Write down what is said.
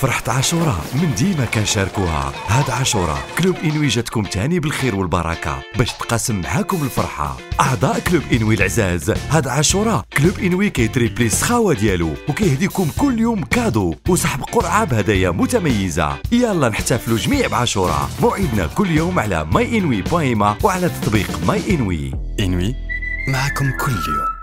فرحة عاشوراء من ديما كنشاركوها. هاد عاشوراء Club inwi جاتكم تاني بالخير والبركة باش تقاسم معاكم الفرحة. أعضاء Club inwi العزاز هاد عاشوراء Club inwi كي tripler السخاوة ديالو وكيهديكم كل يوم cadeau وسحب قرعة بهدايا متميزة. يلا نحتفلوا جميع بعاشوراء موعدنا كل يوم على my inwi بايما وعلى تطبيق my inwi. inwi معكم كل يوم.